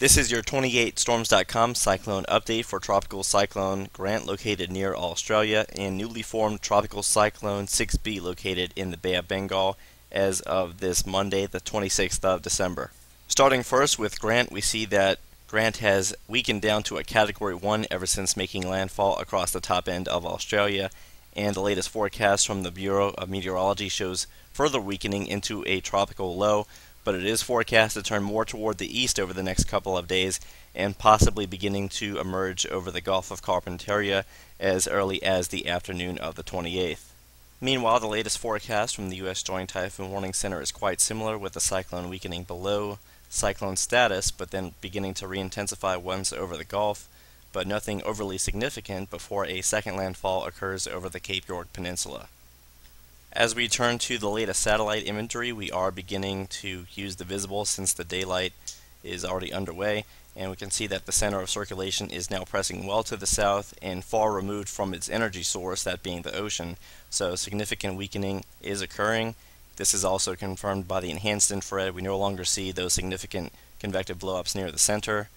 This is your 28storms.com cyclone update for Tropical Cyclone Grant located near Australia and newly formed Tropical Cyclone 6B located in the Bay of Bengal as of this Monday, the 26th of December. Starting first with Grant, we see that Grant has weakened down to a Category 1 ever since making landfall across the top end of Australia, and the latest forecast from the Bureau of Meteorology shows further weakening into a tropical low, but it is forecast to turn more toward the east over the next couple of days and possibly beginning to emerge over the Gulf of Carpentaria as early as the afternoon of the 28th. Meanwhile, the latest forecast from the U.S. Joint Typhoon Warning Center is quite similar, with the cyclone weakening below cyclone status, but then beginning to re-intensify once over the Gulf, but nothing overly significant before a second landfall occurs over the Cape York Peninsula. As we turn to the latest satellite imagery, we are beginning to use the visible since the daylight is already underway, and we can see that the center of circulation is now pressing well to the south and far removed from its energy source, that being the ocean, so significant weakening is occurring. This is also confirmed by the enhanced infrared. We no longer see those significant convective blowups near the center,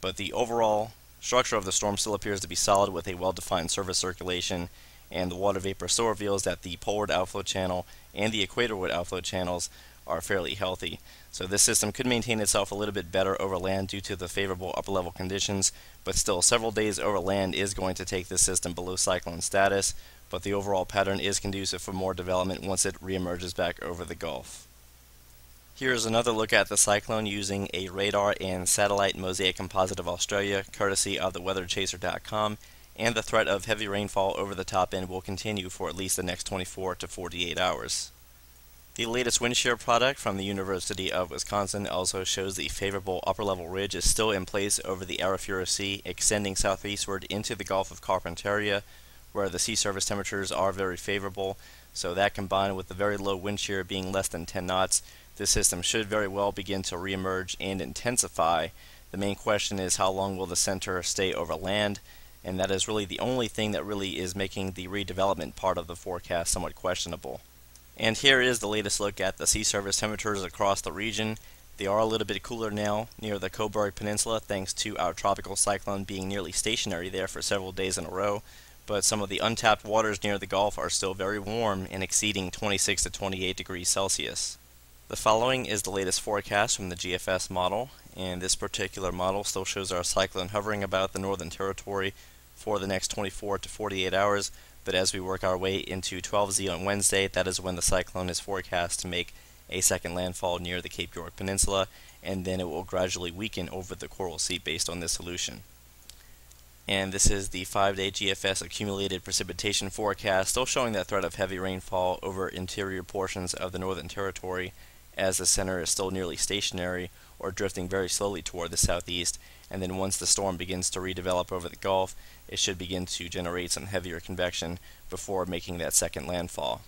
but the overall structure of the storm still appears to be solid with a well-defined surface circulation and the water vapor still reveals that the poleward outflow channel and the equatorward outflow channels are fairly healthy. So this system could maintain itself a little bit better over land due to the favorable upper level conditions, but still several days over land is going to take this system below cyclone status, but the overall pattern is conducive for more development once it reemerges back over the Gulf. Here's another look at the cyclone using a radar and satellite mosaic composite of Australia, courtesy of the weatherchaser.com and the threat of heavy rainfall over the top end will continue for at least the next 24 to 48 hours. The latest wind shear product from the University of Wisconsin also shows the favorable upper level ridge is still in place over the Arafura Sea, extending southeastward into the Gulf of Carpentaria, where the sea surface temperatures are very favorable. So that combined with the very low wind shear being less than 10 knots, this system should very well begin to reemerge and intensify. The main question is how long will the center stay over land? And that is really the only thing that really is making the redevelopment part of the forecast somewhat questionable. And here is the latest look at the sea surface temperatures across the region. They are a little bit cooler now near the Cobourg Peninsula thanks to our tropical cyclone being nearly stationary there for several days in a row, but some of the untapped waters near the Gulf are still very warm and exceeding 26 to 28 degrees Celsius. The following is the latest forecast from the GFS model, and this particular model still shows our cyclone hovering about the Northern Territory for the next 24 to 48 hours, but as we work our way into 12Z on Wednesday, that is when the cyclone is forecast to make a second landfall near the Cape York Peninsula, and then it will gradually weaken over the Coral Sea based on this solution. And this is the 5-day GFS accumulated precipitation forecast, still showing that threat of heavy rainfall over interior portions of the Northern Territory, as the center is still nearly stationary or drifting very slowly toward the southeast, and then once the storm begins to redevelop over the Gulf, it should begin to generate some heavier convection before making that second landfall.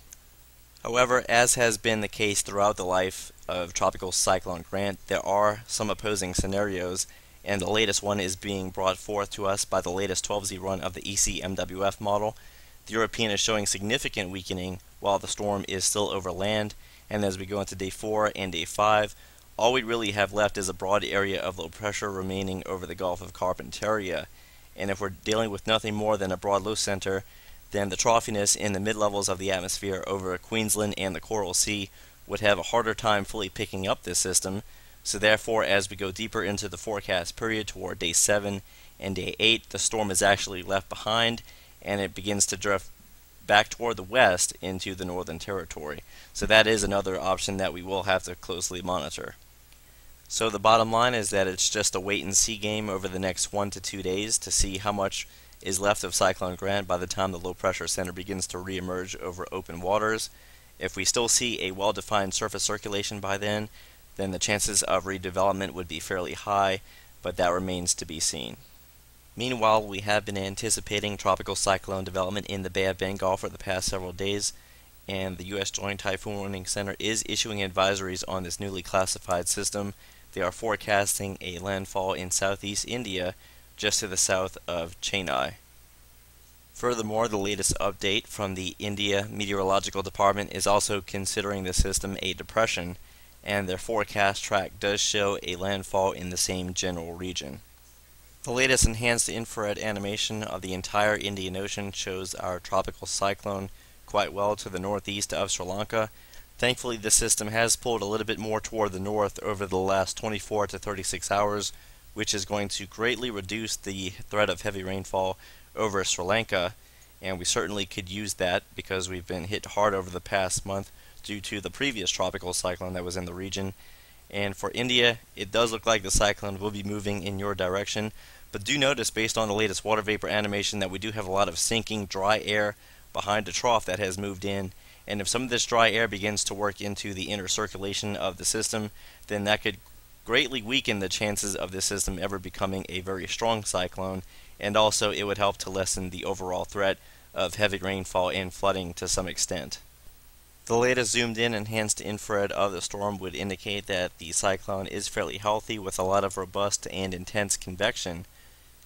However, as has been the case throughout the life of Tropical Cyclone Grant, there are some opposing scenarios, and the latest one is being brought forth to us by the latest 12Z run of the ECMWF model. The European is showing significant weakening while the storm is still over land, and as we go into day 4 and day 5, all we really have left is a broad area of low pressure remaining over the Gulf of Carpentaria. And if we're dealing with nothing more than a broad low center, then the troughiness in the mid-levels of the atmosphere over Queensland and the Coral Sea would have a harder time fully picking up this system. So therefore, as we go deeper into the forecast period toward day 7 and day 8, the storm is actually left behind and it begins to drift back toward the west into the Northern Territory. So that is another option that we will have to closely monitor. So the bottom line is that it's just a wait and see game over the next one to two days to see how much is left of Cyclone Grant by the time the low pressure center begins to reemerge over open waters. If we still see a well defined surface circulation by then, then the chances of redevelopment would be fairly high, but that remains to be seen. Meanwhile, we have been anticipating tropical cyclone development in the Bay of Bengal for the past several days, and the U.S. Joint Typhoon Warning Center is issuing advisories on this newly classified system they are forecasting a landfall in southeast India just to the south of Chennai. Furthermore, the latest update from the India Meteorological Department is also considering the system a depression, and their forecast track does show a landfall in the same general region. The latest enhanced infrared animation of the entire Indian Ocean shows our tropical cyclone quite well to the northeast of Sri Lanka. Thankfully, the system has pulled a little bit more toward the north over the last 24 to 36 hours, which is going to greatly reduce the threat of heavy rainfall over Sri Lanka, and we certainly could use that because we've been hit hard over the past month due to the previous tropical cyclone that was in the region. And for India, it does look like the cyclone will be moving in your direction, but do notice based on the latest water vapor animation that we do have a lot of sinking dry air behind the trough that has moved in. And if some of this dry air begins to work into the inner circulation of the system, then that could greatly weaken the chances of this system ever becoming a very strong cyclone, and also it would help to lessen the overall threat of heavy rainfall and flooding to some extent. The latest zoomed in enhanced infrared of the storm would indicate that the cyclone is fairly healthy with a lot of robust and intense convection.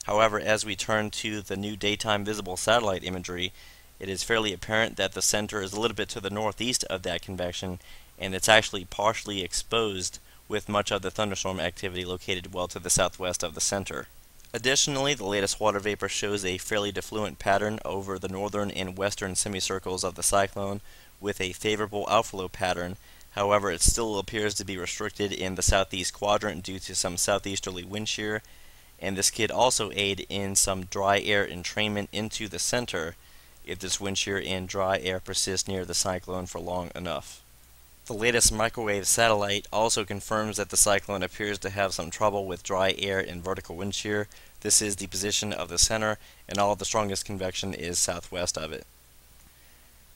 However, as we turn to the new daytime visible satellite imagery, it is fairly apparent that the center is a little bit to the northeast of that convection, and it's actually partially exposed with much of the thunderstorm activity located well to the southwest of the center. Additionally, the latest water vapor shows a fairly diffluent pattern over the northern and western semicircles of the cyclone with a favorable outflow pattern. However, it still appears to be restricted in the southeast quadrant due to some southeasterly wind shear, and this could also aid in some dry air entrainment into the center if this wind shear and dry air persist near the cyclone for long enough. The latest microwave satellite also confirms that the cyclone appears to have some trouble with dry air and vertical wind shear. This is the position of the center, and all of the strongest convection is southwest of it.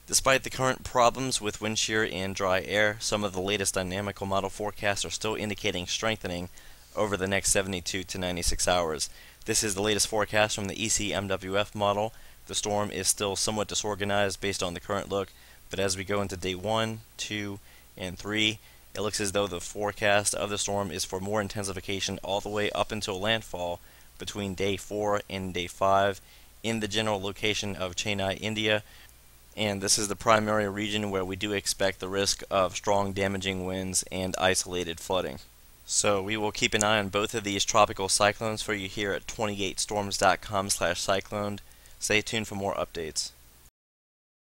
Despite the current problems with wind shear and dry air, some of the latest dynamical model forecasts are still indicating strengthening over the next 72 to 96 hours. This is the latest forecast from the ECMWF model. The storm is still somewhat disorganized based on the current look, but as we go into day 1, 2, and 3. It looks as though the forecast of the storm is for more intensification all the way up until landfall between day 4 and day 5 in the general location of Chennai, India. And this is the primary region where we do expect the risk of strong damaging winds and isolated flooding. So we will keep an eye on both of these tropical cyclones for you here at 28storms.com slash cyclone. Stay tuned for more updates.